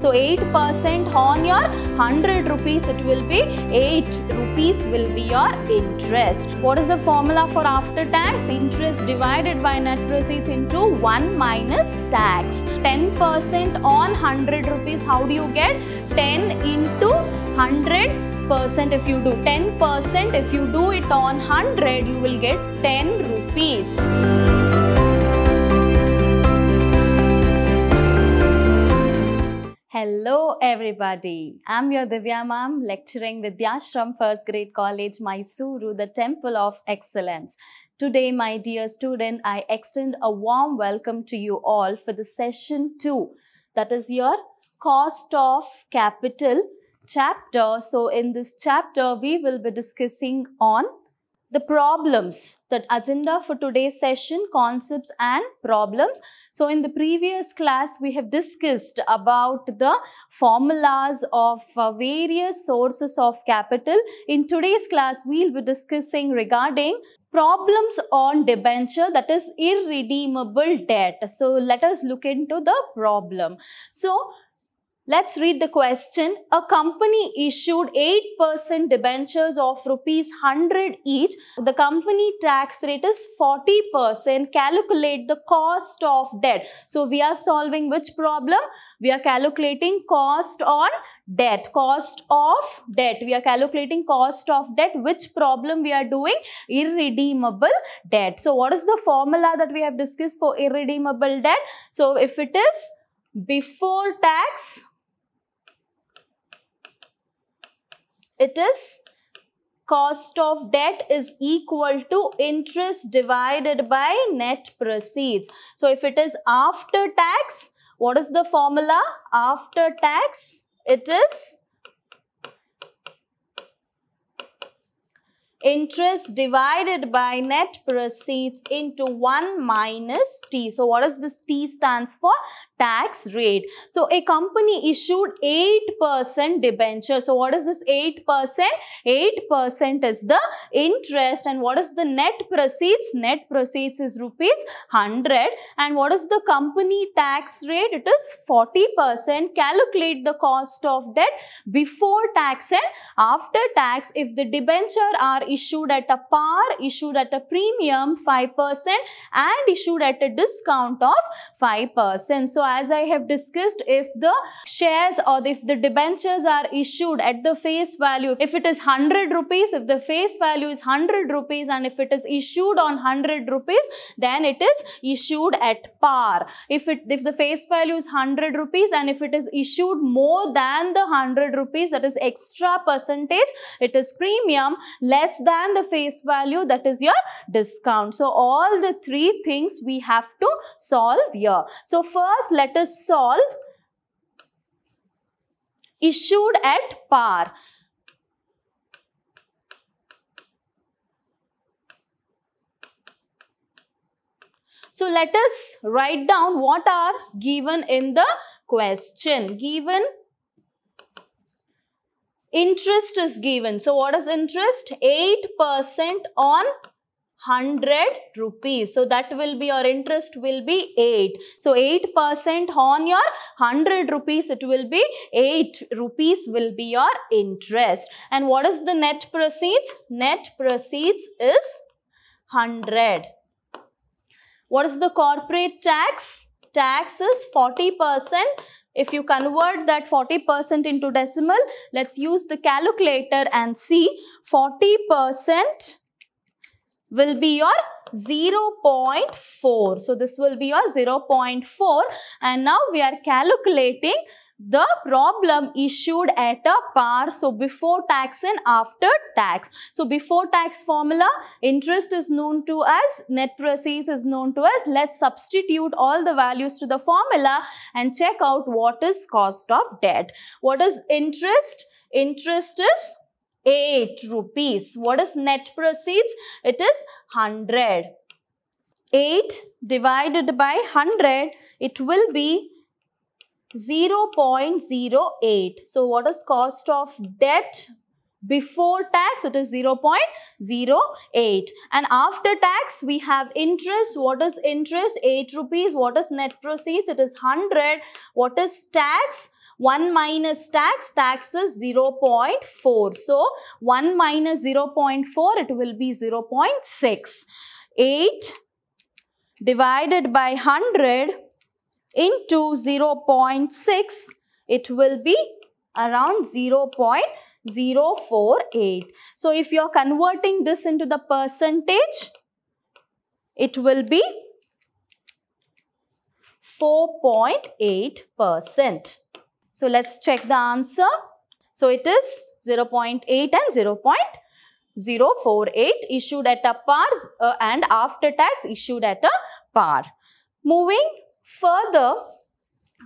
So 8% on your 100 rupees, it will be 8 rupees will be your interest. What is the formula for after tax? Interest divided by net proceeds into 1 minus tax. 10% on 100 rupees, how do you get? 10 into 100 percent if you do 10 percent if you do it on 100 you will get 10 rupees Hello everybody. I'm your Divya ma'am lecturing Vidhyaashram First Grade College Mysuru, the Temple of Excellence. Today, my dear student, I extend a warm welcome to you all for the session 2. That is your cost of capital chapter. So in this chapter, we will be discussing on the problems that agenda for today's session concepts and problems. So in the previous class we have discussed about the formulas of uh, various sources of capital. In today's class we'll be discussing regarding problems on debenture that is irredeemable debt. So let us look into the problem. So Let's read the question. A company issued 8% debentures of rupees 100 each. The company tax rate is 40%. Calculate the cost of debt. So we are solving which problem? We are calculating cost on debt. Cost of debt. We are calculating cost of debt. Which problem we are doing? Irredeemable debt. So what is the formula that we have discussed for irredeemable debt? So if it is before tax, it is cost of debt is equal to interest divided by net proceeds. So if it is after tax, what is the formula? After tax, it is interest divided by net proceeds into 1 minus T. So what does this T stands for? Tax rate. So a company issued 8% debenture. So what is this 8%? 8% is the interest and what is the net proceeds? Net proceeds is rupees 100 and what is the company tax rate? It is 40%. Calculate the cost of debt before tax and after tax if the debenture are issued at a par, issued at a premium 5% and issued at a discount of 5%. So as I have discussed, if the shares or if the debentures are issued at the face value, if it is 100 rupees, if the face value is 100 rupees and if it is issued on 100 rupees, then it is issued at par. If it if the face value is 100 rupees and if it is issued more than the 100 rupees, that is extra percentage, it is premium, less than the face value, that is your discount. So all the three things we have to solve here. So first let us solve issued at par. So let us write down what are given in the question. Given interest is given. So what is interest? 8% on 100 rupees. So that will be your interest will be 8. So 8% on your 100 rupees it will be 8 rupees will be your interest. And what is the net proceeds? Net proceeds is 100. What is the corporate tax? Tax is 40%. If you convert that 40% into decimal, let's use the calculator and see 40% will be your 0.4. So this will be your 0.4 and now we are calculating the problem issued at a par. So before tax and after tax. So before tax formula, interest is known to us, net proceeds is known to us. Let's substitute all the values to the formula and check out what is cost of debt. What is interest? Interest is 8 rupees. What is net proceeds? It is 100. 8 divided by 100, it will be 0.08. So what is cost of debt before tax it is 0.08 and after tax we have interest what is interest 8 rupees what is net proceeds it is 100 what is tax 1 minus tax, tax is 0.4. So 1 minus 0.4, it will be 0.6. 8 divided by 100 into 0.6, it will be around 0.048. So if you are converting this into the percentage, it will be 4.8%. So let's check the answer. So it is 0.8 and 0.048 issued at a par uh, and after tax issued at a par. Moving further,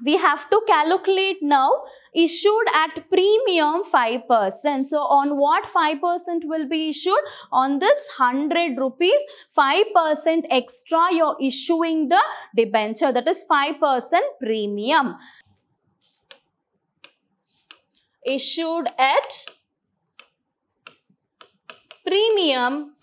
we have to calculate now issued at premium 5%. So on what 5% will be issued? On this 100 rupees 5% extra you're issuing the debenture that is 5% premium. Issued at premium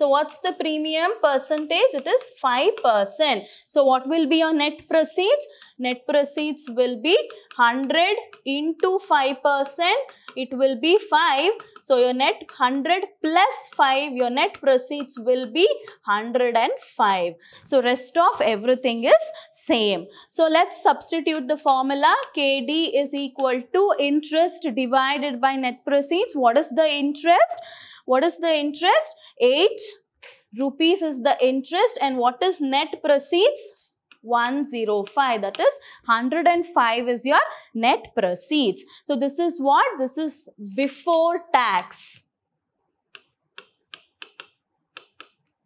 so what's the premium percentage? It is 5%. So what will be your net proceeds? Net proceeds will be 100 into 5%. It will be 5. So your net 100 plus 5, your net proceeds will be 105. So rest of everything is same. So let's substitute the formula. KD is equal to interest divided by net proceeds. What is the interest? What is the interest? 8 rupees is the interest and what is net proceeds? 105 that is 105 is your net proceeds. So this is what? This is before tax.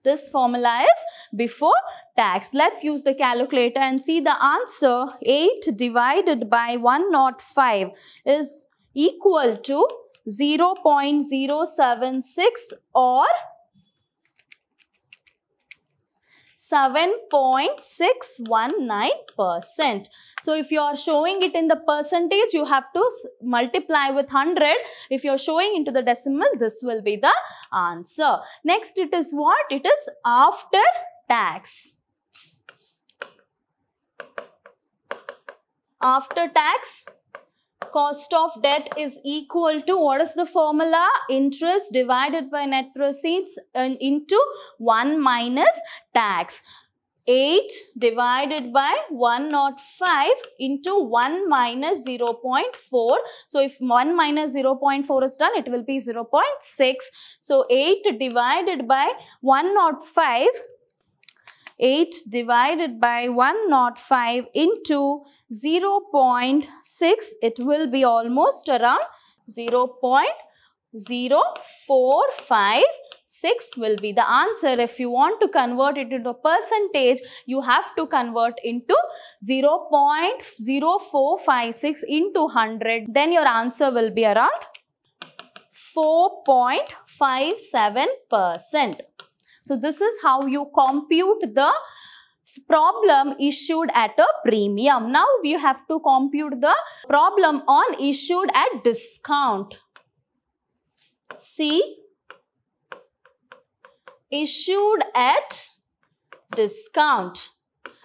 This formula is before tax. Let's use the calculator and see the answer 8 divided by 105 is equal to 0 0.076 or 7.619%. So if you are showing it in the percentage, you have to multiply with 100. If you are showing into the decimal, this will be the answer. Next, it is what? It is after tax. After tax, cost of debt is equal to what is the formula? Interest divided by net proceeds and into 1 minus tax. 8 divided by 105 into 1 minus 0.4. So, if 1 minus 0.4 is done, it will be 0.6. So, 8 divided by 105 8 divided by 105 into 0 0.6 it will be almost around 0 0.0456 will be the answer. If you want to convert it into a percentage, you have to convert into 0 0.0456 into 100. Then your answer will be around 4.57%. So this is how you compute the problem issued at a premium. Now we have to compute the problem on issued at discount. See, issued at discount.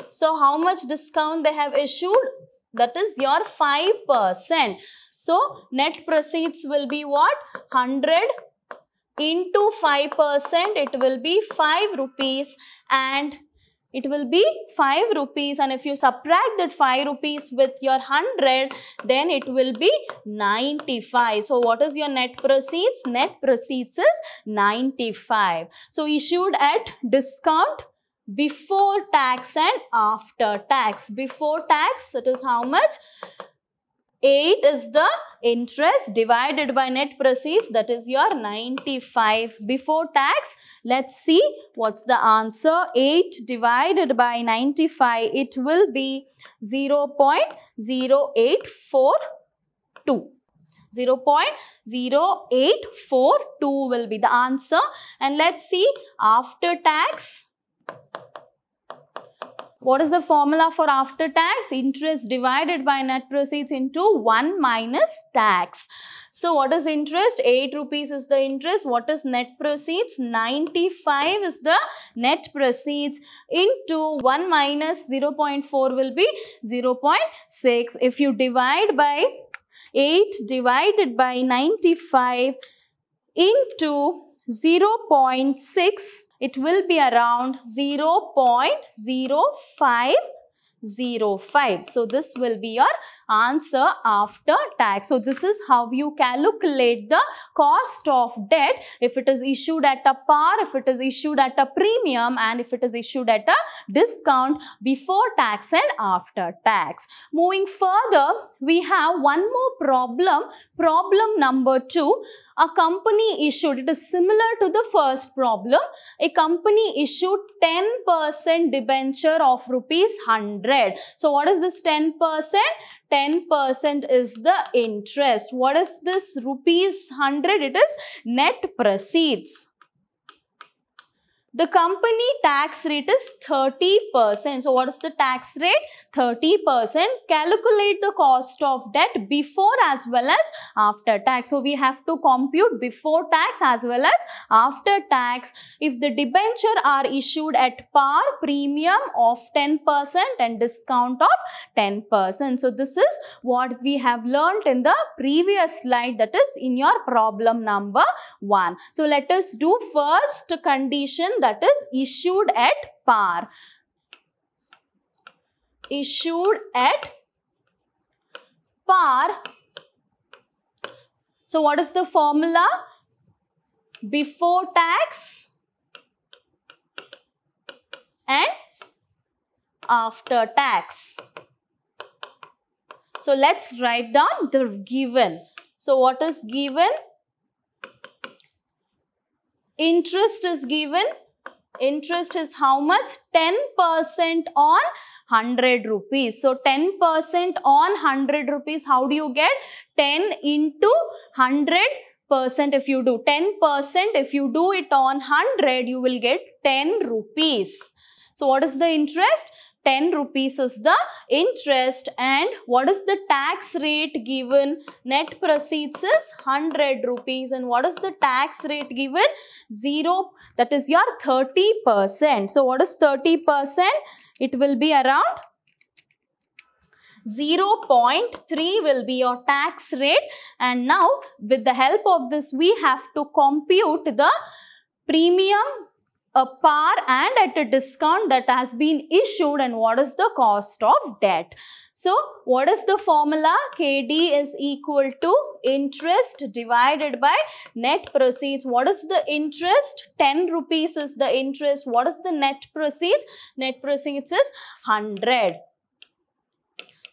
So how much discount they have issued? That is your 5%. So net proceeds will be what? 100 into 5% it will be 5 rupees. And it will be 5 rupees. And if you subtract that 5 rupees with your 100 then it will be 95 so what is your net proceeds? Net proceeds is 95 so issued at discount before tax and after tax. Before tax it is how much 8 is the interest divided by net proceeds that is your 95 before tax let's see what's the answer. 8 divided by 95 it will be 0 0.0842 0 0.0842 will be the answer. And let's see after tax what is the formula for after tax? Interest divided by net proceeds into 1 minus tax. So what is interest? 8 rupees is the interest. What is net proceeds? 95 is the net proceeds into 1 minus 0 0.4 will be 0 0.6. If you divide by 8 divided by 95 into 0 0.6 it will be around 0 0.0505. So this will be your answer after tax. So this is how you calculate the cost of debt if it is issued at a par, if it is issued at a premium and if it is issued at a discount before tax and after tax. Moving further, we have one more problem, problem number 2 a company issued, it is similar to the first problem, a company issued 10% debenture of rupees 100. So what is this 10%? 10% is the interest. What is this rupees 100? It is net proceeds. The company tax rate is 30%. So what is the tax rate? 30%. Calculate the cost of debt before as well as after tax. So we have to compute before tax as well as after tax. If the debenture are issued at par premium of 10% and discount of 10%. So this is what we have learned in the previous slide that is in your problem number 1. So let us do first condition that is issued at par. Issued at par. So what is the formula? Before tax and after tax. So let's write down the given. So what is given? Interest is given interest is how much? 10% on 100 rupees. So 10% on 100 rupees, how do you get? 10 into 100 percent if you do 10 percent if you do it on 100 you will get 10 rupees so what is the interest 10 rupees is the interest. And what is the tax rate given? Net proceeds is 100 rupees. And what is the tax rate given? 0 that is your 30 percent. So what is 30 percent? It will be around 0.3 will be your tax rate. And now with the help of this we have to compute the premium a par and at a discount that has been issued and what is the cost of debt. So, what is the formula? KD is equal to interest divided by net proceeds. What is the interest? 10 rupees is the interest. What is the net proceeds? Net proceeds is 100.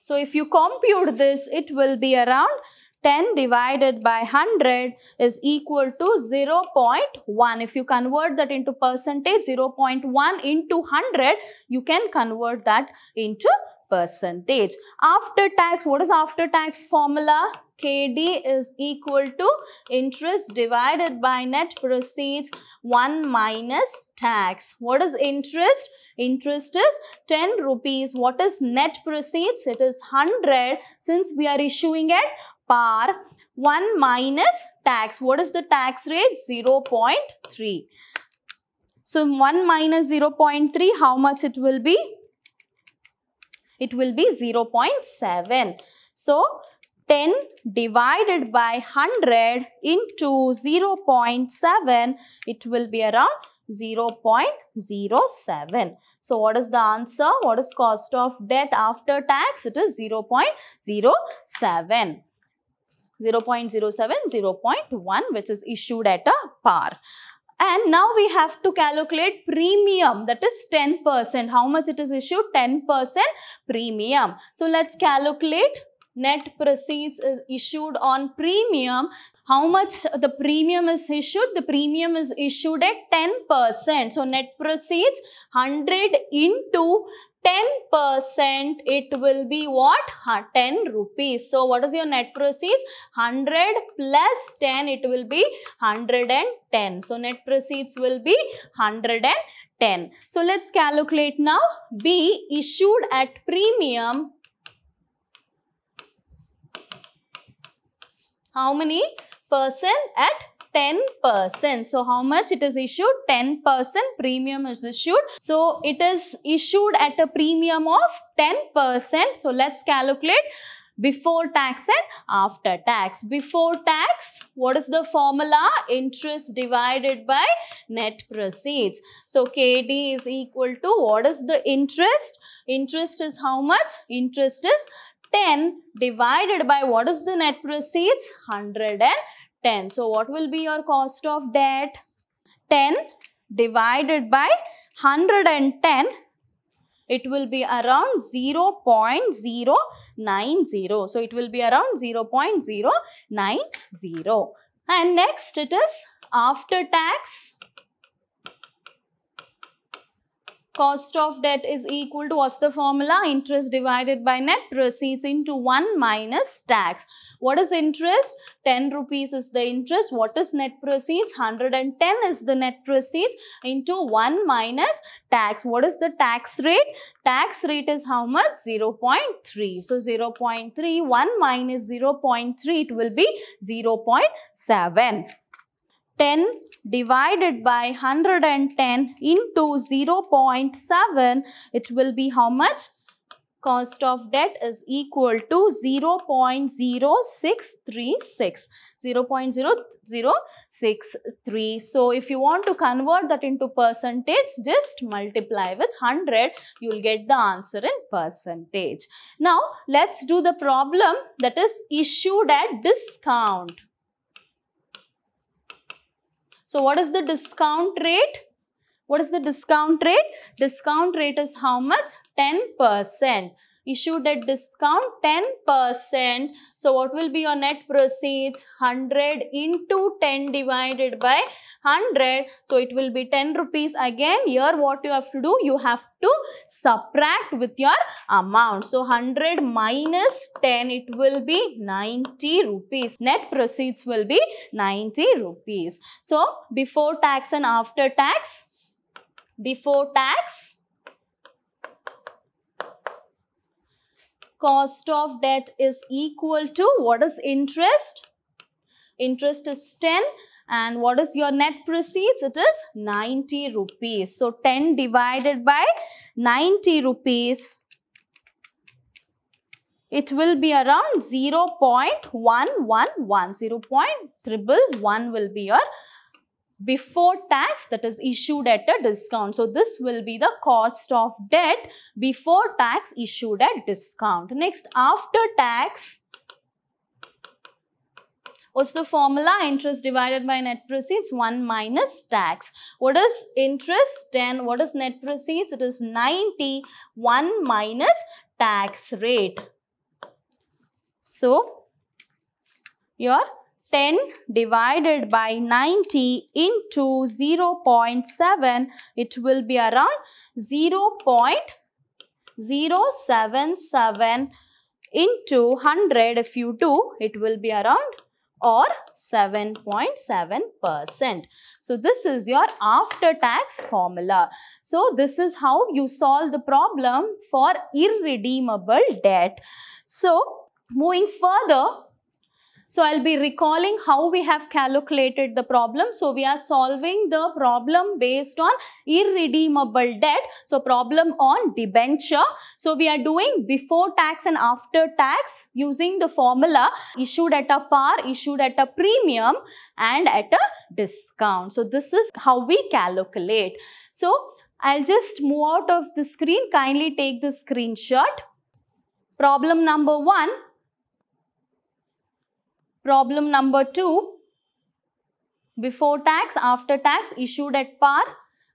So, if you compute this, it will be around 10 divided by 100 is equal to 0.1. If you convert that into percentage, 0.1 into 100, you can convert that into percentage. After tax, what is after tax formula? KD is equal to interest divided by net proceeds 1 minus tax. What is interest? Interest is 10 rupees. What is net proceeds? It is 100 since we are issuing at par 1 minus tax. What is the tax rate? 0 0.3. So 1 minus 0 0.3, how much it will be? It will be 0 0.7. So 10 divided by 100 into 0 0.7, it will be around 0 0.07. So what is the answer? What is cost of debt after tax? It is 0 0.07. 0 0.07, 0 0.1 which is issued at a par. And now we have to calculate premium that is 10%. How much it is issued? 10% premium. So let's calculate net proceeds is issued on premium. How much the premium is issued? The premium is issued at 10%. So net proceeds 100 into 10% it will be what? 10 rupees. So what is your net proceeds? 100 plus 10 it will be 110 so net proceeds will be 110 So let's calculate now. B issued at premium. How many percent at 10%. So how much it is issued? 10% premium is issued. So it is issued at a premium of 10%. So let's calculate before tax and after tax. Before tax, what is the formula? Interest divided by net proceeds. So KD is equal to what is the interest? Interest is how much? Interest is 10 divided by what is the net proceeds? 110. So what will be your cost of debt? 10 divided by 110 it will be around 0 0.090. So, it will be around 0 0.090. And next it is after tax cost of debt is equal to what's the formula? Interest divided by net proceeds into 1 minus tax. What is interest? 10 rupees is the interest. What is net proceeds? 110 is the net proceeds into 1 minus tax. What is the tax rate? Tax rate is how much? 0.3. So 0.3, 1 minus 0.3, it will be 0.7. 10 divided by 110 into 0.7, it will be how much? Cost of debt is equal to 0 0.0636. 0 0.0063. So, if you want to convert that into percentage, just multiply with 100. You will get the answer in percentage. Now, let's do the problem that is issued at discount. So, what is the discount rate? What is the discount rate? Discount rate is how much? 10%. Issued at discount 10%. So what will be your net proceeds? 100 into 10 divided by 100. So it will be 10 rupees. Again here what you have to do? You have to subtract with your amount. So 100 minus 10 it will be 90 rupees. Net proceeds will be 90 rupees. So before tax and after tax before tax cost of debt is equal to what is interest? Interest is 10 and what is your net proceeds? It is 90 rupees. So 10 divided by 90 rupees it will be around 0 0.111 0 0.111 will be your before tax that is issued at a discount. So, this will be the cost of debt before tax issued at discount. Next, after tax, what's the formula? Interest divided by net proceeds 1 minus tax. What is interest? Then what is net proceeds? It is 90, 1 minus tax rate. So, your 10 divided by 90 into 0 0.7, it will be around 0 0.077 into 100 if you do, it will be around or 7.7%. So, this is your after tax formula. So, this is how you solve the problem for irredeemable debt. So, moving further, so I'll be recalling how we have calculated the problem. So we are solving the problem based on irredeemable debt. So problem on debenture. So we are doing before tax and after tax using the formula issued at a par, issued at a premium and at a discount. So this is how we calculate. So I'll just move out of the screen. Kindly take the screenshot. Problem number one Problem number 2. Before tax, after tax issued at par.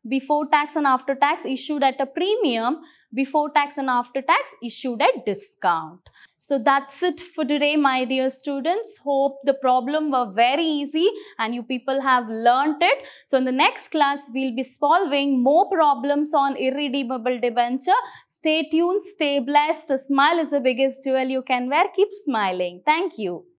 Before tax and after tax issued at a premium. Before tax and after tax issued at discount. So that's it for today my dear students. Hope the problem were very easy and you people have learnt it. So in the next class we'll be solving more problems on irredeemable debenture. Stay tuned, stay blessed. A smile is the biggest jewel you can wear. Keep smiling. Thank you.